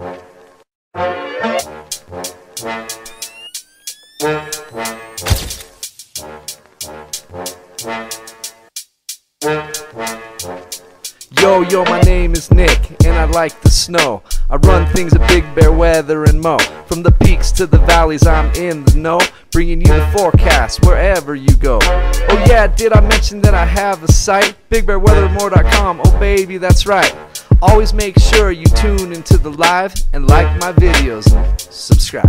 Yo, yo, my name is Nick, and I like the snow. I run things at Big Bear Weather and Mo. From the peaks to the valleys, I'm in the know, bringing you the forecast wherever you go. Oh, yeah, did I mention that I have a site? BigBearWeatherMore.com, oh, baby, that's right. Always make sure you tune into the live and like my videos and subscribe.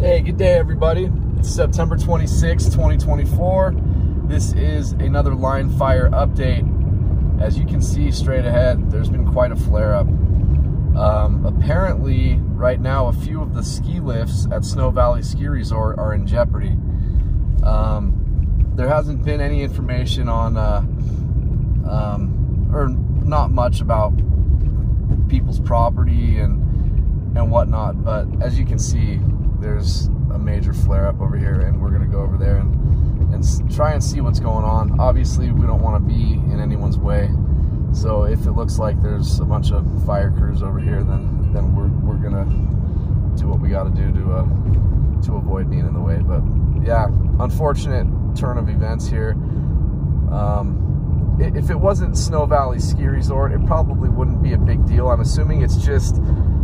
Hey, good day, everybody. It's September 26, 2024. This is another line fire update. As you can see straight ahead, there's been quite a flare up. Um, apparently, right now, a few of the ski lifts at Snow Valley Ski Resort are in jeopardy. Um, there hasn't been any information on, uh, um, or not much about people's property and and whatnot. But as you can see, there's a major flare up over here, and we're gonna go over there and and try and see what's going on. Obviously, we don't want to be in anyone's way. So if it looks like there's a bunch of fire crews over here, then then we're we're gonna do what we got to do to uh, avoid being in the way. But yeah, unfortunate turn of events here. Um, if it wasn't Snow Valley Ski Resort, it probably wouldn't be a big deal. I'm assuming it's just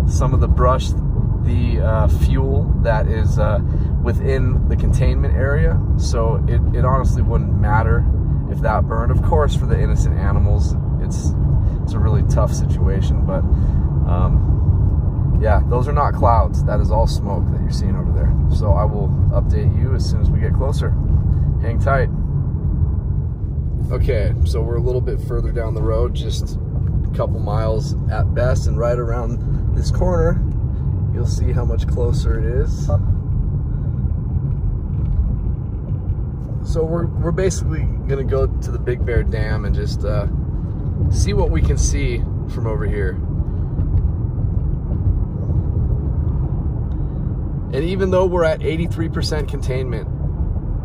some of the brush, the uh, fuel that is uh, within the containment area. So it, it honestly wouldn't matter if that burned. Of course, for the innocent animals, it's it's a really tough situation. But um, yeah, those are not clouds. That is all smoke that you're seeing over there. So I will update you as soon as we get closer. Hang tight. Okay, so we're a little bit further down the road, just a couple miles at best, and right around this corner, you'll see how much closer it is. So we're, we're basically gonna go to the Big Bear Dam and just uh, see what we can see from over here. And even though we're at 83% containment,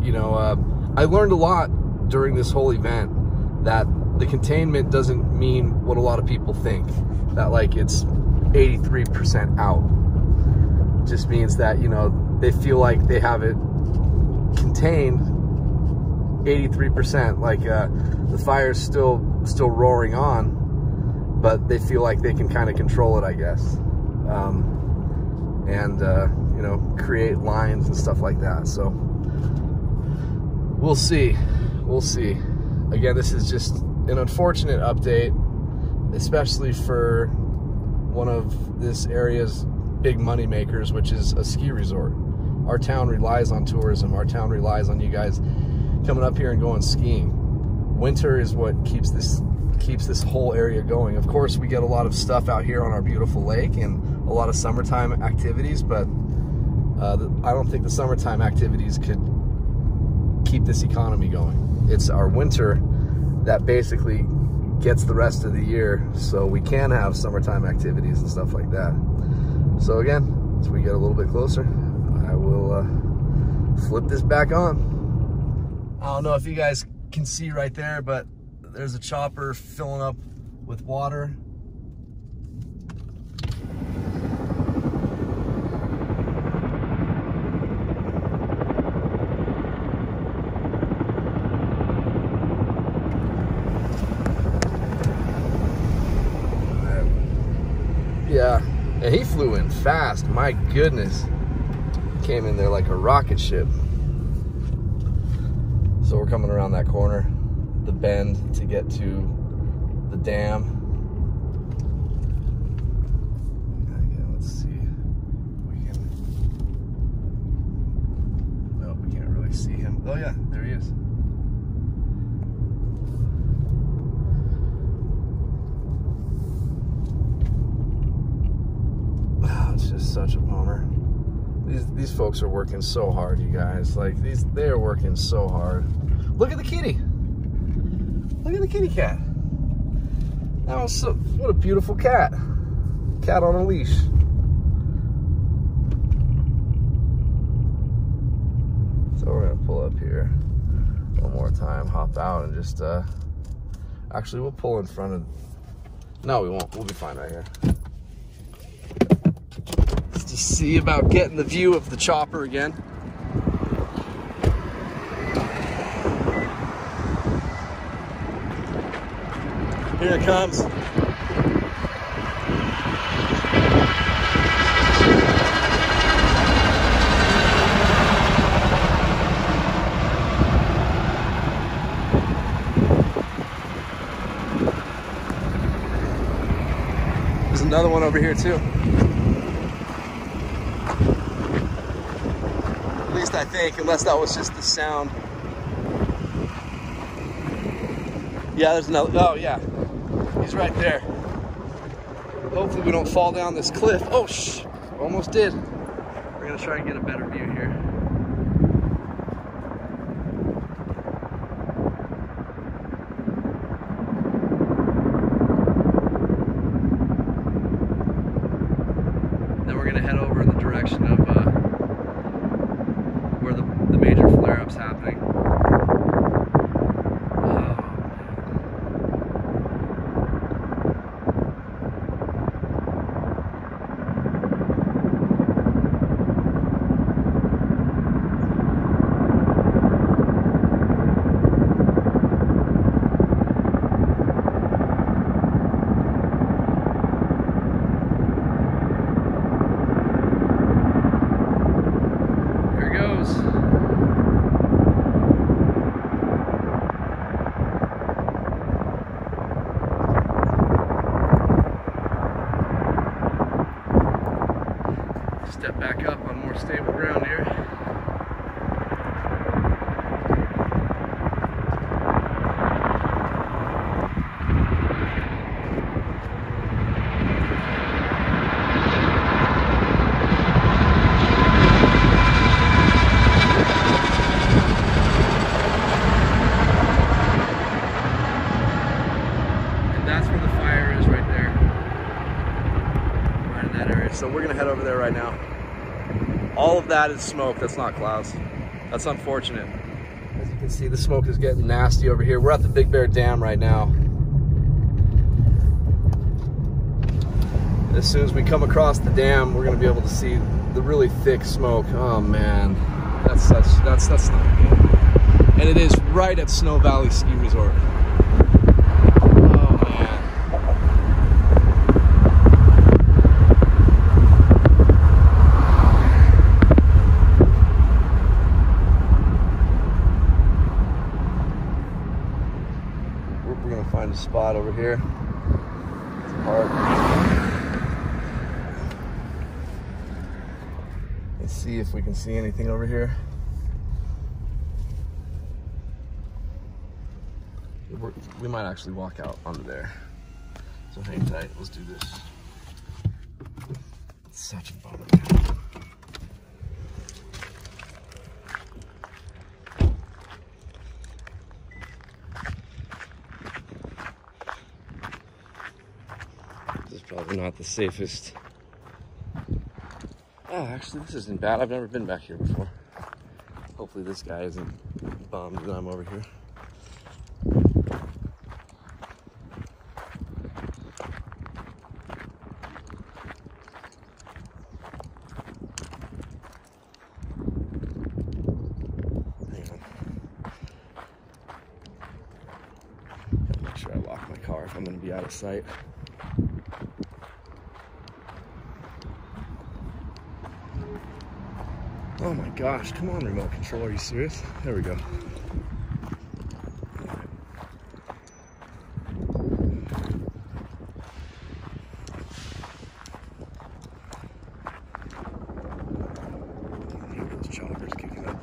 you know, uh, I learned a lot during this whole event that the containment doesn't mean what a lot of people think. That like it's 83% out. It just means that, you know, they feel like they have it contained 83%. Like uh, the fire's still still roaring on, but they feel like they can kind of control it, I guess. Um, and, uh, you know, create lines and stuff like that. So we'll see. We'll see. Again, this is just an unfortunate update, especially for one of this area's big money makers, which is a ski resort. Our town relies on tourism. Our town relies on you guys coming up here and going skiing. Winter is what keeps this keeps this whole area going. Of course, we get a lot of stuff out here on our beautiful lake and a lot of summertime activities, but uh, I don't think the summertime activities could keep this economy going. It's our winter that basically gets the rest of the year so we can have summertime activities and stuff like that. So again, as we get a little bit closer, I will uh, flip this back on. I don't know if you guys can see right there, but there's a chopper filling up with water. Yeah, and he flew in fast. My goodness. Came in there like a rocket ship. So we're coming around that corner, the bend to get to the dam. Again, uh, let's see. We can. No, we can't really see him. Oh yeah, there he is. it's just such a bummer. These these folks are working so hard, you guys. Like these, they are working so hard. Look at the kitty. Look at the kitty cat. That was so. What a beautiful cat. Cat on a leash. So we're gonna pull up here. one more time, hop out and just, uh, actually we'll pull in front of, no, we won't. We'll be fine right here. Let's see about getting the view of the chopper again. Here it comes. There's another one over here too. At least I think, unless that was just the sound. Yeah, there's another. Oh, yeah. He's right there. Hopefully we don't fall down this cliff. Oh, shh. Almost did. We're to try and get a better view here. Then we're going to head over in the direction of uh, where the, the major happening. Goes. Step back up on more stable ground here. And that's where the fire is right there. Right in that area. So we're gonna head over there right now. All of that is smoke, that's not clouds. That's unfortunate. As you can see, the smoke is getting nasty over here. We're at the Big Bear Dam right now. As soon as we come across the dam, we're gonna be able to see the really thick smoke. Oh man, that's such, that's, that's not good. And it is right at Snow Valley Ski Resort. Oh man. We're, a spot over here. Let's see if we can see anything over here. We might actually walk out onto there. So hang tight. Let's do this. It's such a bummer. This is probably not the safest. Oh, actually, this isn't bad. I've never been back here before. Hopefully, this guy isn't bummed that I'm over here. Make sure I lock my car if I'm gonna be out of sight. Oh my gosh, come on remote control, are you serious? There we go. Hear those choppers kicking up.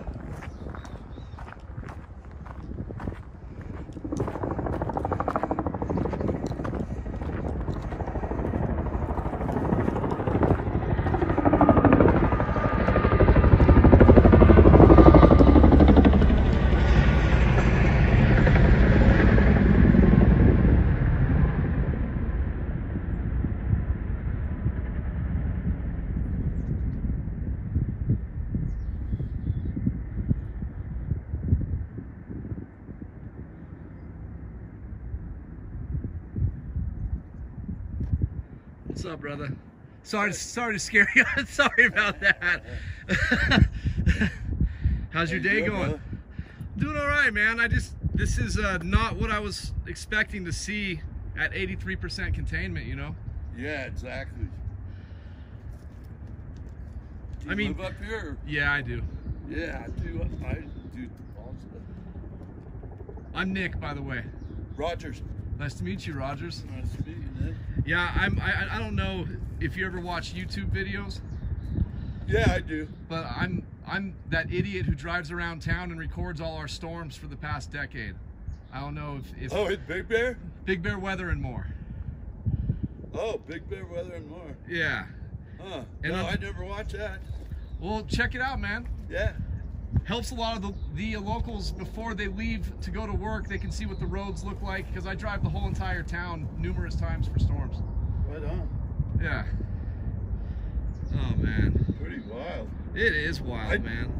What's up, brother? Sorry, sorry to scare you. sorry about that. How's your day going? Doing all right, man. I just this is uh, not what I was expecting to see at 83% containment. You know? Yeah, exactly. Do you I mean, up here? Yeah, I do. Yeah, I do. I do also. I'm Nick, by the way. Rogers. Nice to meet you, Rogers. Nice to meet you, Nick. Yeah, I'm. I, I don't know if you ever watch YouTube videos. Yeah, I do. But I'm I'm that idiot who drives around town and records all our storms for the past decade. I don't know if, if Oh, it's Big Bear? Big Bear weather and more. Oh, Big Bear weather and more. Yeah. Huh. And no, I'm- I never watched that. Well, check it out, man. Yeah. Helps a lot of the, the locals before they leave to go to work. They can see what the roads look like because I drive the whole entire town numerous times for storms. Right on. Yeah. Oh man, Pretty wild. it is wild, I- man.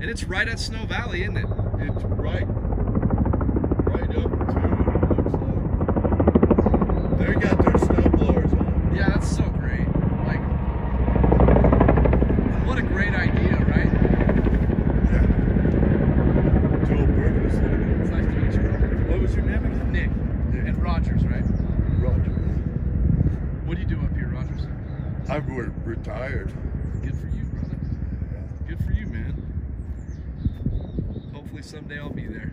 And it's right at Snow Valley, isn't it? It's right, right up to it. Looks like they got their snow blowers on. Yeah, that's so great. Like, what a great idea, right? Yeah. Dual purpose. It's nice to meet you, brother. What was your name again? Nick Nick. and Rogers, right? Roger. What do you do up here, Rogers? I'm re- retired. Good for you, brother. Good for you, man. Hopefully someday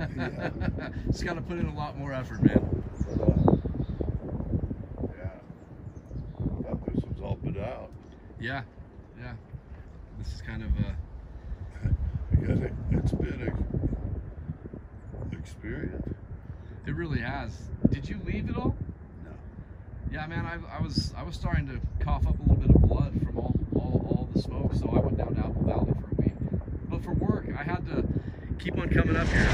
I'll be there. Just got to put in a lot more effort, man. But, uh, yeah. This was all put out. Yeah, yeah. This is kind of uh, Because it, it's been a experience. it really has. Did you leave it all? No. Yeah, man. I, I was I was starting to cough up a little bit of blood from all, all all the smoke, so I went down to Apple Valley for a week. But for work, I had to keep on coming up here.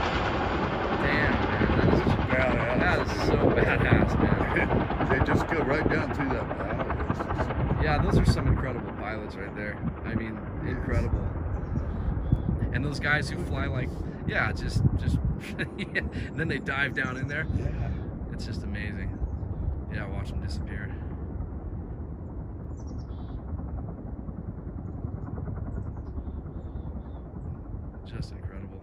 Damn, man, that is, Badass. that is so badass, man. they just go right down through that valley. It's just- Yeah, those are some incredible pilots right there. I mean, incredible. And those guys who fly like, yeah, just, just, and then they dive down in there. yeah. It's just amazing. Yeah, watch them disappear. Just incredible.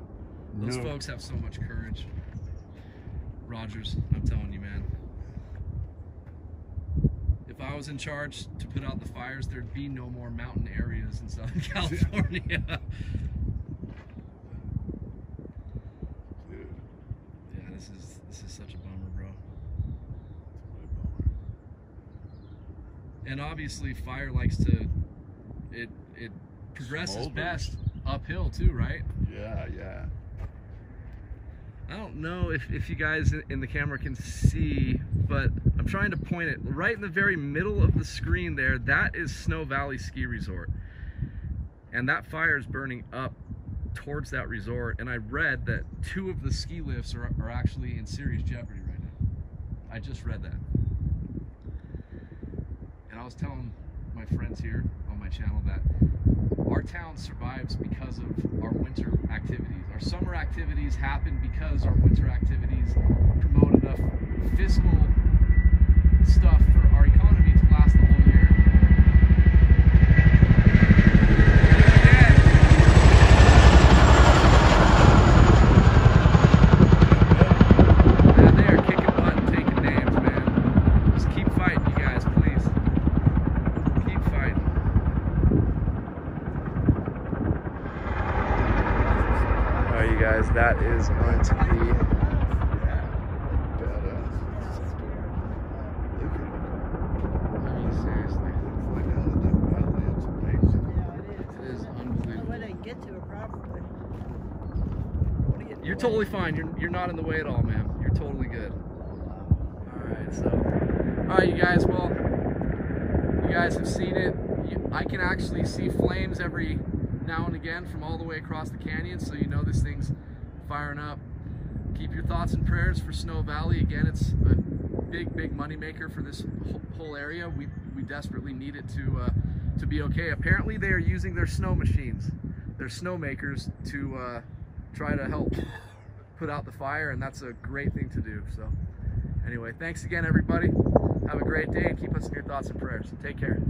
Those No. folks have so much courage. Rogers, I'm telling you, man. If I was in charge to put out the fires, there'd be no more mountain areas in Southern California. Dude, yeah, this is this is such a bummer, bro. what a bummer. And obviously, fire likes to it it progresses Smolders. best uphill too, right? Yeah, yeah. I don't know if, if you guys in- the camera can see, but I'm trying to point it right in the very middle of the screen there. That is Snow Valley Ski Resort. And that fire is burning up towards that resort. And I read that two of the ski lifts are, are actually in serious jeopardy right now. I just read that. And I was telling my friends here on my channel that our town survives because of our winter activities happen because our winter activities promote enough fiscal stuff for our economy to last the whole year. Man, they are kicking butt and taking names, man. Just keep fighting, you guys, please. Keep fighting. Right, you guys, that is going to be. I mean, seriously, it is. unbelievable. they get to it properly. You You're totally fine. You're you're not in the way at all, man. You're totally good. All right, so, all right, you guys. Well, you guys have seen it. You, I can actually see flames every now and again from all the way across the canyon, so you know this thing's firing up. Keep your thoughts and prayers for Snow Valley. Again, it's a big, big moneymaker for this whole- area. We we desperately need it to uh, to be okay. Apparently, they are using their snow machines, their snow makers, to uh, try to help put out the fire, and that's a great thing to do. So, anyway, thanks again, everybody. Have a great day and keep us in your thoughts and prayers. Take care.